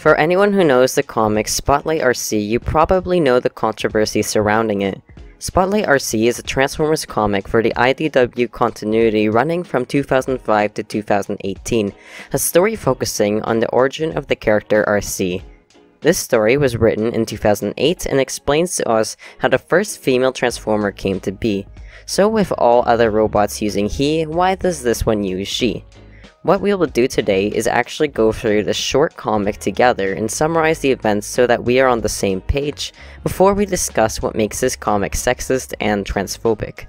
For anyone who knows the comic Spotlight Arcee, you probably know the controversy surrounding it. Spotlight Arcee is a Transformers comic for the IDW continuity running from 2005 to 2018, a story focusing on the origin of the character Arcee. This story was written in 2008 and explains to us how the first female Transformer came to be. So with all other robots using he, why does this one use she? What we will do today is actually go through the short comic together and summarize the events so that we are on the same page before we discuss what makes this comic sexist and transphobic.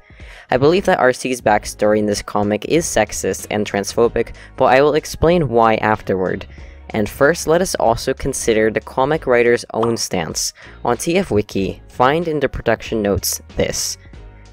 I believe that Arcee's backstory in this comic is sexist and transphobic, but I will explain why afterward. And first, let us also consider the comic writer's own stance. On TF Wiki, find in the production notes this.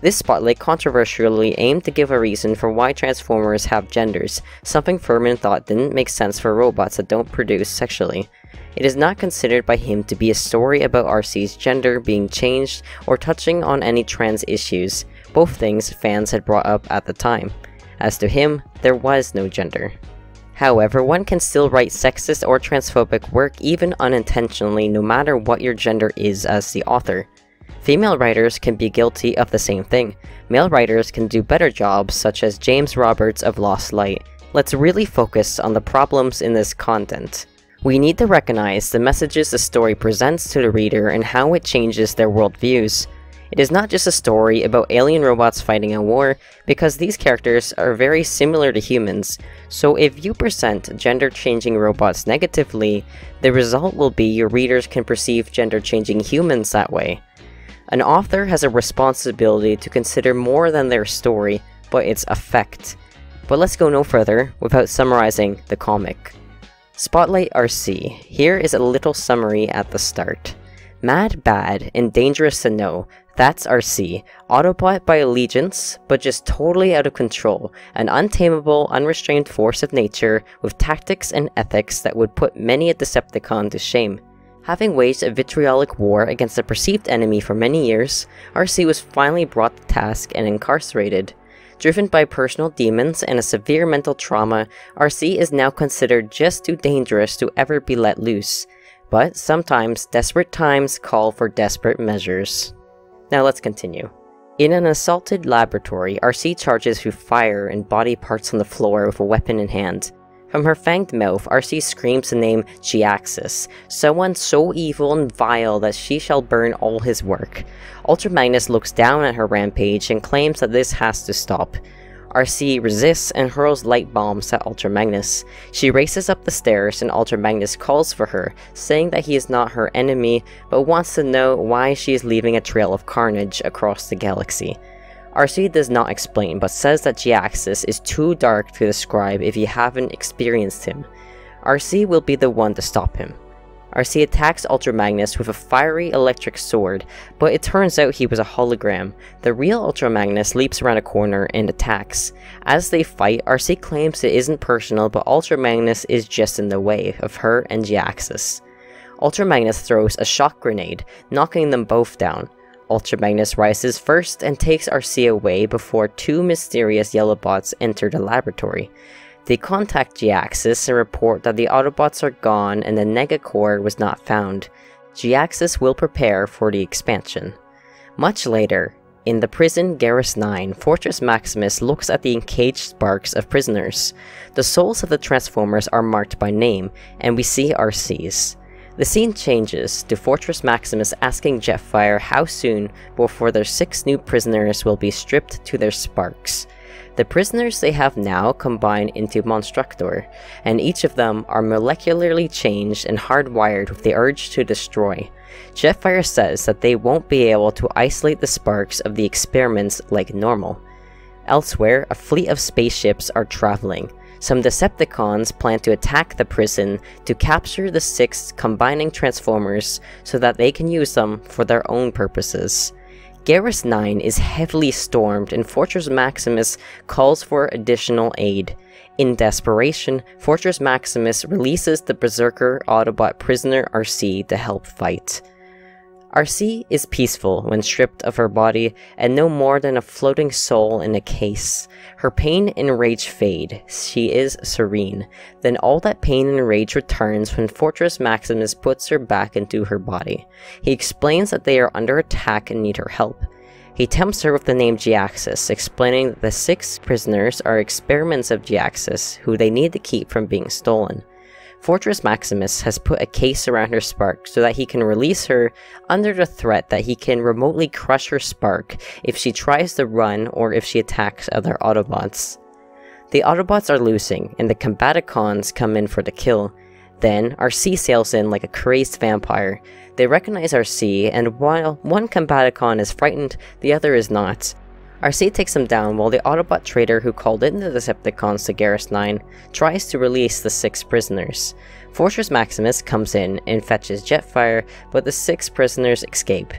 This spotlight controversially aimed to give a reason for why Transformers have genders, something Furman thought didn't make sense for robots that don't produce sexually. It is not considered by him to be a story about Arcee's gender being changed or touching on any trans issues, both things fans had brought up at the time. As to him, there was no gender. However, one can still write sexist or transphobic work even unintentionally no matter what your gender is as the author. Female writers can be guilty of the same thing. Male writers can do better jobs, such as James Roberts of Lost Light. Let's really focus on the problems in this content. We need to recognize the messages the story presents to the reader and how it changes their worldviews. It is not just a story about alien robots fighting a war, because these characters are very similar to humans, so if you present gender-changing robots negatively, the result will be your readers can perceive gender-changing humans that way. An author has a responsibility to consider more than their story, but its effect. But let's go no further without summarizing the comic. Spotlight Arcee. Here is a little summary at the start. Mad, bad, and dangerous to know, that's Arcee. Autobot by allegiance, but just totally out of control. An untamable, unrestrained force of nature with tactics and ethics that would put many a Decepticon to shame. Having waged a vitriolic war against a perceived enemy for many years, Arcee was finally brought to task and incarcerated. Driven by personal demons and a severe mental trauma, Arcee is now considered just too dangerous to ever be let loose. But sometimes, desperate times call for desperate measures. Now let's continue. In an assaulted laboratory, Arcee charges through fire and body parts on the floor with a weapon in hand. From her fanged mouth, Arcee screams the name Jhiaxus, someone so evil and vile that she shall burn all his work. Ultra Magnus looks down at her rampage and claims that this has to stop. Arcee resists and hurls light bombs at Ultra Magnus. She races up the stairs and Ultra Magnus calls for her, saying that he is not her enemy, but wants to know why she is leaving a trail of carnage across the galaxy. Arcee does not explain, but says that Jhiaxus is too dark to describe if you haven't experienced him. Arcee will be the one to stop him. Arcee attacks Ultra Magnus with a fiery electric sword, but it turns out he was a hologram. The real Ultra Magnus leaps around a corner and attacks. As they fight, Arcee claims it isn't personal, but Ultra Magnus is just in the way of her and Jhiaxus. Ultra Magnus throws a shock grenade, knocking them both down. Ultra Magnus rises first and takes Arcee away before two mysterious yellow bots enter the laboratory. They contact Jhiaxus and report that the Autobots are gone and the Negacore was not found. Jhiaxus will prepare for the expansion. Much later, in the prison Garrus 9, Fortress Maximus looks at the encaged sparks of prisoners. The souls of the Transformers are marked by name, and we see Arcee's. The scene changes to Fortress Maximus asking Jetfire how soon before their six new prisoners will be stripped to their sparks. The prisoners they have now combine into Monstructor, and each of them are molecularly changed and hardwired with the urge to destroy. Jetfire says that they won't be able to isolate the sparks of the experiments like normal. Elsewhere, a fleet of spaceships are traveling, some Decepticons plan to attack the prison to capture the six combining Transformers so that they can use them for their own purposes. Garrus 9 is heavily stormed and Fortress Maximus calls for additional aid. In desperation, Fortress Maximus releases the Berserker Autobot prisoner Arcee to help fight. Arcee is peaceful when stripped of her body and no more than a floating soul in a case. Her pain and rage fade. She is serene. Then all that pain and rage returns when Fortress Maximus puts her back into her body. He explains that they are under attack and need her help. He tempts her with the name Jhiaxus, explaining that the six prisoners are experiments of Jhiaxus, who they need to keep from being stolen. Fortress Maximus has put a case around her spark so that he can release her under the threat that he can remotely crush her spark if she tries to run or if she attacks other Autobots. The Autobots are losing, and the Combaticons come in for the kill. Then, Arcee sails in like a crazed vampire. They recognize Arcee, and while one Combaticon is frightened, the other is not. Arcee takes him down while the Autobot traitor who called in the Decepticons to Garrus 9 tries to release the six prisoners. Fortress Maximus comes in and fetches Jetfire, but the six prisoners escape.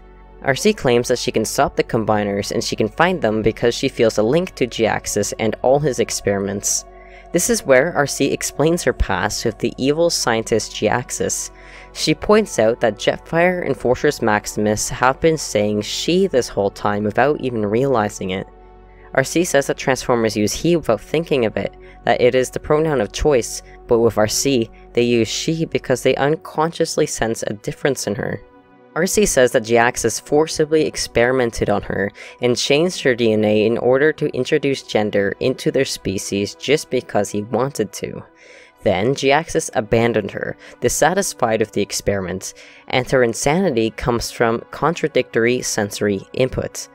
Arcee claims that she can stop the Combiners and she can find them because she feels a link to Jhiaxus and all his experiments. This is where Arcee explains her past with the evil scientist Jhiaxus. She points out that Jetfire and Fortress Maximus have been saying she this whole time without even realizing it. Arcee says that Transformers use he without thinking of it, that it is the pronoun of choice, but with Arcee, they use she because they unconsciously sense a difference in her. Arcee says that Jhiaxus forcibly experimented on her and changed her DNA in order to introduce gender into their species just because he wanted to. Then, Jhiaxus abandoned her, dissatisfied with the experiment, and her insanity comes from contradictory sensory input.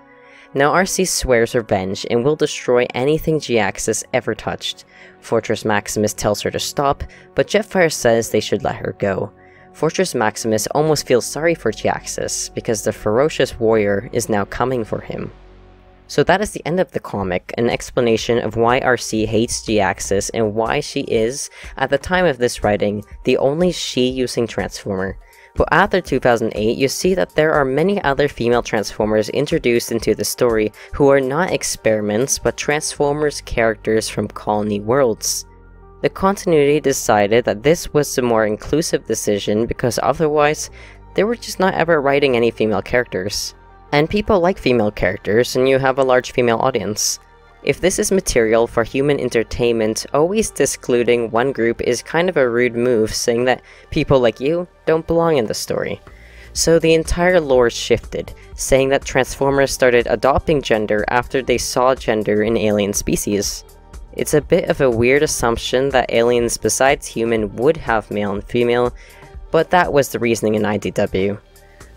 Now Arcee swears revenge and will destroy anything Jhiaxus ever touched. Fortress Maximus tells her to stop, but Jetfire says they should let her go. Fortress Maximus almost feels sorry for Jhiaxus because the ferocious warrior is now coming for him. So that is the end of the comic, an explanation of why Arcee hates Jhiaxus and why she is, at the time of this writing, the only she-using Transformer. But after 2008, you see that there are many other female Transformers introduced into the story who are not experiments but Transformers characters from Colony Worlds. The continuity decided that this was a more inclusive decision because otherwise, they were just not ever writing any female characters. And people like female characters, and you have a large female audience. If this is material for human entertainment, always discluding one group is kind of a rude move, saying that people like you don't belong in the story. So the entire lore shifted, saying that Transformers started adopting gender after they saw gender in alien species. It's a bit of a weird assumption that aliens besides human would have male and female, but that was the reasoning in IDW.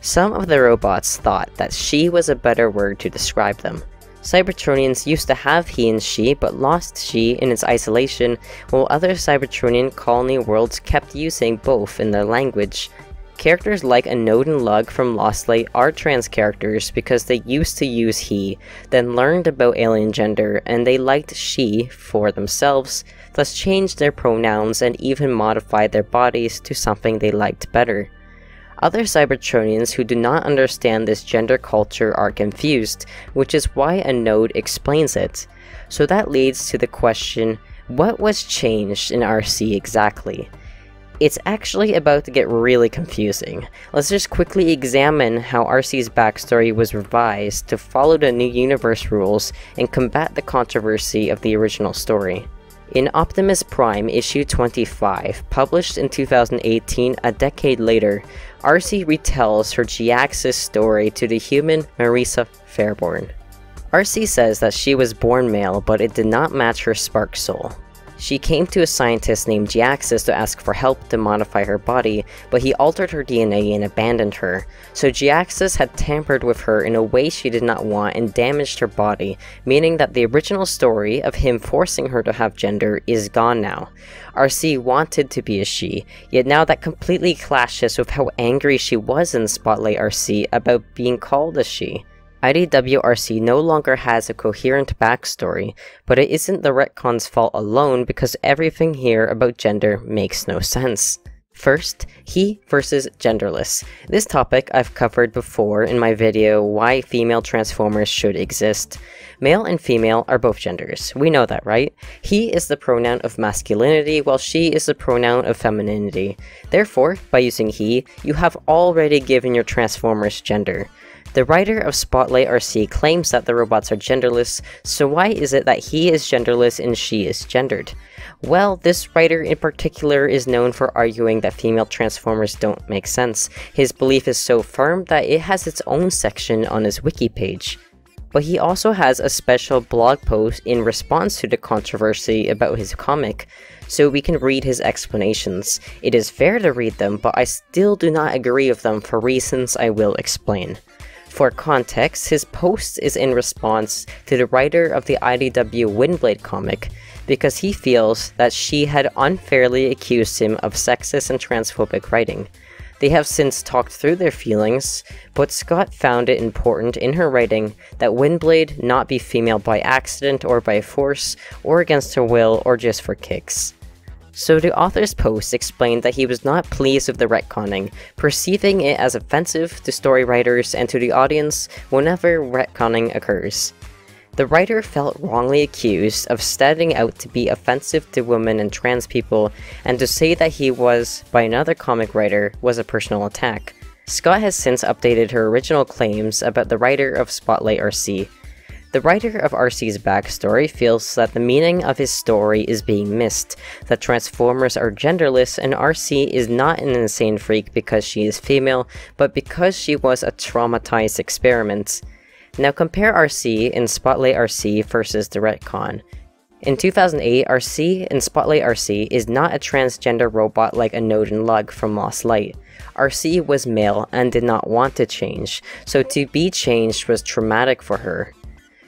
Some of the robots thought that she was a better word to describe them. Cybertronians used to have he and she, but lost she in its isolation, while other Cybertronian colony worlds kept using both in their language. Characters like Anode and Lug from Lost Light are trans characters because they used to use he, then learned about alien gender, and they liked she for themselves, thus changed their pronouns and even modified their bodies to something they liked better. Other Cybertronians who do not understand this gender culture are confused, which is why Anode explains it. So that leads to the question, what was changed in Arcee exactly? It's actually about to get really confusing. Let's just quickly examine how Arcee's backstory was revised to follow the new universe rules and combat the controversy of the original story. In Optimus Prime issue 25, published in 2018, a decade later, Arcee retells her Jhiaxus story to the human Marissa Faireborn. Arcee says that she was born male, but it did not match her spark soul. She came to a scientist named Jhiaxus to ask for help to modify her body, but he altered her DNA and abandoned her. So Jhiaxus had tampered with her in a way she did not want and damaged her body, meaning that the original story of him forcing her to have gender is gone now. Arcee wanted to be a she, yet now that completely clashes with how angry she was in Spotlight Arcee about being called a she. IDW Arcee no longer has a coherent backstory, but it isn't the retcon's fault alone because everything here about gender makes no sense. First, he versus genderless. This topic I've covered before in my video Why Female Transformers Should Exist. Male and female are both genders. We know that, right? He is the pronoun of masculinity while she is the pronoun of femininity. Therefore, by using he, you have already given your Transformers gender. The writer of Spotlight Arcee claims that the robots are genderless, so why is it that he is genderless and she is gendered? Well, this writer in particular is known for arguing that female Transformers don't make sense. His belief is so firm that it has its own section on his wiki page. But he also has a special blog post in response to the controversy about his comic, so we can read his explanations. It is fair to read them, but I still do not agree with them for reasons I will explain. For context, his post is in response to the writer of the IDW Windblade comic, because he feels that she had unfairly accused him of sexist and transphobic writing. They have since talked through their feelings, but Scott found it important in her writing that Windblade not be female by accident or by force, or against her will, or just for kicks. So the author's post explained that he was not pleased with the retconning, perceiving it as offensive to story writers and to the audience whenever retconning occurs. The writer felt wrongly accused of standing out to be offensive to women and trans people, and to say that he was, by another comic writer, was a personal attack. Scott has since updated her original claims about the writer of Spotlight Arcee. The writer of Arcee's backstory feels that the meaning of his story is being missed, that Transformers are genderless and Arcee is not an insane freak because she is female, but because she was a traumatized experiment. Now compare Arcee in Spotlight Arcee versus the retcon. In 2008, Arcee in Spotlight Arcee is not a transgender robot like Anode and Lug from Lost Light. Arcee was male and did not want to change, so to be changed was traumatic for her.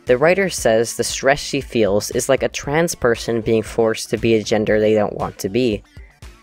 The writer says the stress she feels is like a trans person being forced to be a gender they don't want to be.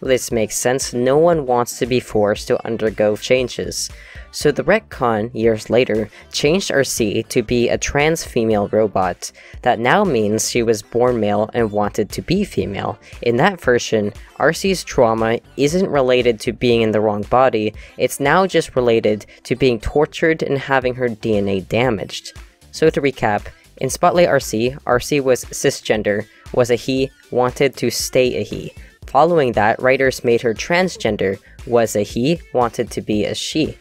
This makes sense, no one wants to be forced to undergo changes. So the retcon, years later, changed Arcee to be a trans female robot. That now means she was born male and wanted to be female. In that version, Arcee's trauma isn't related to being in the wrong body, it's now just related to being tortured and having her DNA damaged. So to recap, in Spotlight Arcee, Arcee was cisgender, was a he, wanted to stay a he. Following that, writers made her transgender, was a he, wanted to be a she.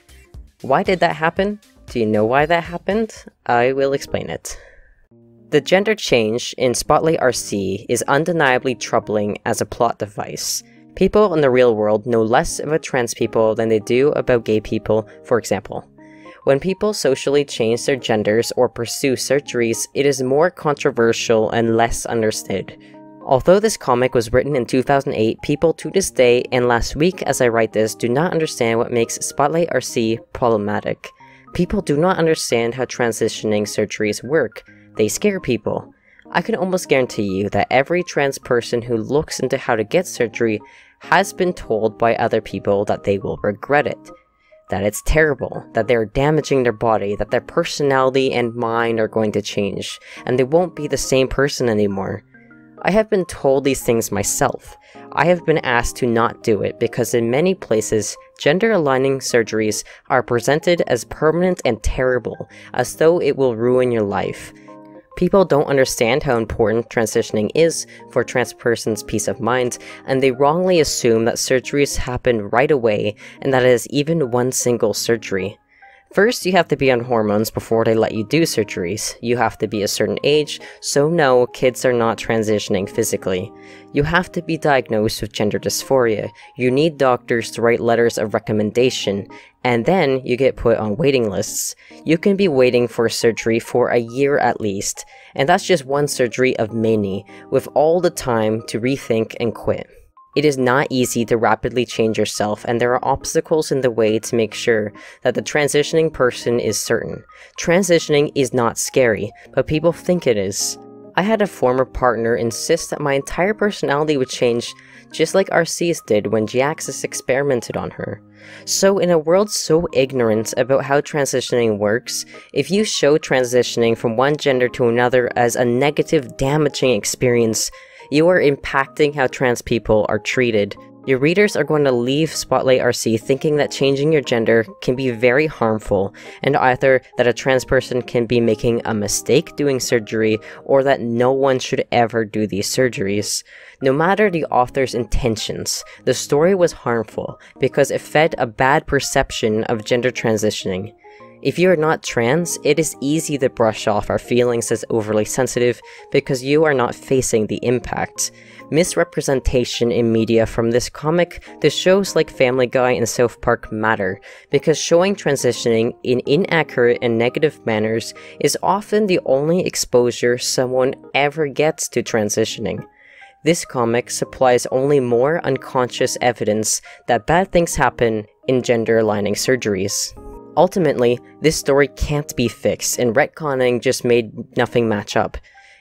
Why did that happen? Do you know why that happened? I will explain it. The gender change in Spotlight Arcee is undeniably troubling as a plot device. People in the real world know less about trans people than they do about gay people, for example. When people socially change their genders or pursue surgeries, it is more controversial and less understood. Although this comic was written in 2008, people to this day and last week as I write this do not understand what makes Spotlight Arcee problematic. People do not understand how transitioning surgeries work. They scare people. I can almost guarantee you that every trans person who looks into how to get surgery has been told by other people that they will regret it. That it's terrible, that they're damaging their body, that their personality and mind are going to change, and they won't be the same person anymore. I have been told these things myself. I have been asked to not do it because in many places, gender aligning surgeries are presented as permanent and terrible, as though it will ruin your life. People don't understand how important transitioning is for trans persons' peace of mind, and they wrongly assume that surgeries happen right away and that it is even one single surgery. First, you have to be on hormones before they let you do surgeries. You have to be a certain age, so no, kids are not transitioning physically. You have to be diagnosed with gender dysphoria. You need doctors to write letters of recommendation, and then you get put on waiting lists. You can be waiting for surgery for a year at least, and that's just one surgery of many, with all the time to rethink and quit. It is not easy to rapidly change yourself, and there are obstacles in the way to make sure that the transitioning person is certain. Transitioning is not scary, but people think it is. I had a former partner insist that my entire personality would change just like Arcee's did when Jhiaxus experimented on her. So in a world so ignorant about how transitioning works, if you show transitioning from one gender to another as a negative damaging experience, you are impacting how trans people are treated. Your readers are going to leave Spotlight Arcee thinking that changing your gender can be very harmful, and either that a trans person can be making a mistake doing surgery, or that no one should ever do these surgeries. No matter the author's intentions, the story was harmful because it fed a bad perception of gender transitioning. If you are not trans, it is easy to brush off our feelings as overly sensitive because you are not facing the impact. Misrepresentation in media from this comic to shows like Family Guy and South Park matter because showing transitioning in inaccurate and negative manners is often the only exposure someone ever gets to transitioning. This comic supplies only more unconscious evidence that bad things happen in gender aligning surgeries. Ultimately, this story can't be fixed, and retconning just made nothing match up.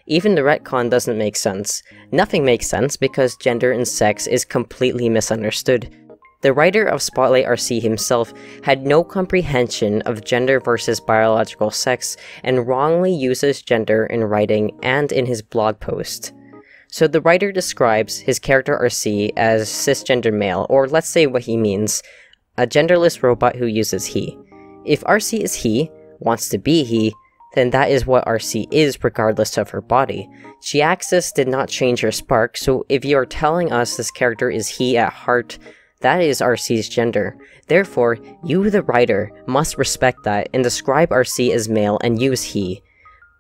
Even the retcon doesn't make sense. Nothing makes sense because gender and sex is completely misunderstood. The writer of Spotlight Arcee himself had no comprehension of gender versus biological sex and wrongly uses gender in writing and in his blog post. So the writer describes his character Arcee as cisgender male, or let's say what he means, a genderless robot who uses he. If Arcee is he, wants to be he, then that is what Arcee is regardless of her body. Jhiaxus did not change her spark, so if you are telling us this character is he at heart, that is Arcee's gender. Therefore, you the writer must respect that and describe Arcee as male and use he.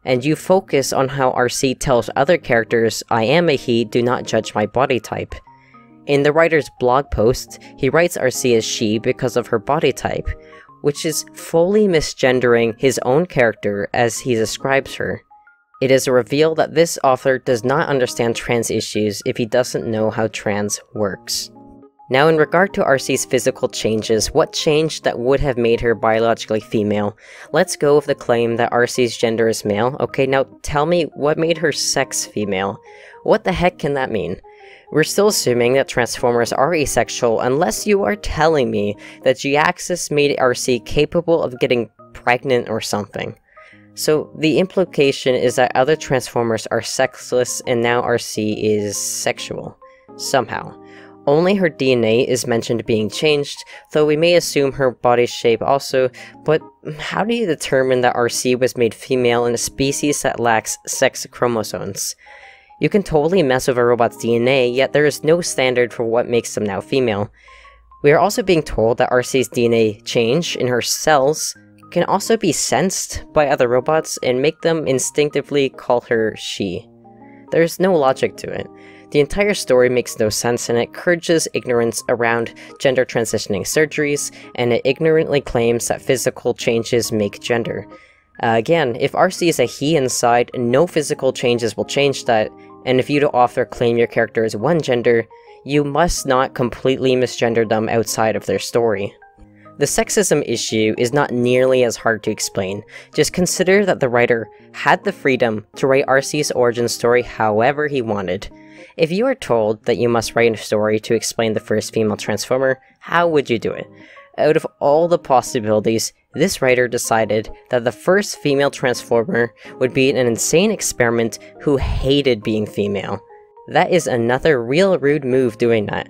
And you focus on how Arcee tells other characters, I am a he, do not judge my body type. In the writer's blog post, he writes Arcee as she because of her body type which is fully misgendering his own character as he describes her. It is a reveal that this author does not understand trans issues if he doesn't know how trans works. Now in regard to Arcee's physical changes, what changed that would have made her biologically female? Let's go with the claim that Arcee's gender is male. Okay, now tell me what made her sex female? What the heck can that mean? We're still assuming that Transformers are asexual unless you are telling me that Jhiaxus made Arcee capable of getting pregnant or something. So the implication is that other Transformers are sexless and now Arcee is sexual. Somehow. Only her DNA is mentioned being changed, though we may assume her body shape also, but how do you determine that Arcee was made female in a species that lacks sex chromosomes? You can totally mess with a robot's DNA, yet there is no standard for what makes them now female. We are also being told that Arcee's DNA change in her cells can also be sensed by other robots and make them instinctively call her she. There's no logic to it. The entire story makes no sense and it encourages ignorance around gender transitioning surgeries, and it ignorantly claims that physical changes make gender. Uh, again, if Arcee is a he inside, no physical changes will change that, and if you the author claim your character is one gender, you must not completely misgender them outside of their story. The sexism issue is not nearly as hard to explain, just consider that the writer had the freedom to write Arcee's origin story however he wanted. If you are told that you must write a story to explain the first female Transformer, how would you do it? Out of all the possibilities, this writer decided that the first female Transformer would be an insane experiment who hated being female. That is another real rude move doing that.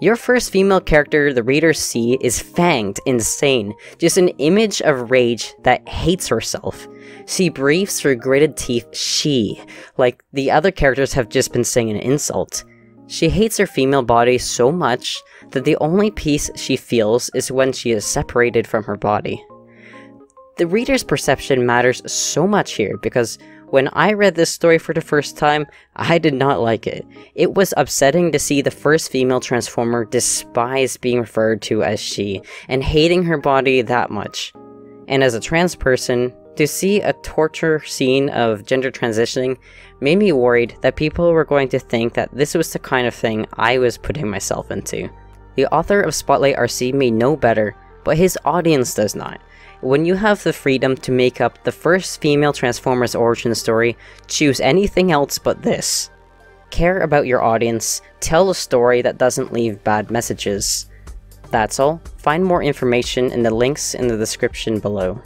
Your first female character the readers see is fanged, insane, just an image of rage that hates herself. She breathes through gritted teeth, she, like the other characters have just been saying an insult. She hates her female body so much that the only peace she feels is when she is separated from her body. The reader's perception matters so much here because when I read this story for the first time, I did not like it. It was upsetting to see the first female Transformer despise being referred to as she, and hating her body that much. And as a trans person, to see a torture scene of gender transitioning made me worried that people were going to think that this was the kind of thing I was putting myself into. The author of Spotlight Arcee may know better, but his audience does not. When you have the freedom to make up the first female Transformers origin story, choose anything else but this. Care about your audience, tell a story that doesn't leave bad messages. That's all. Find more information in the links in the description below.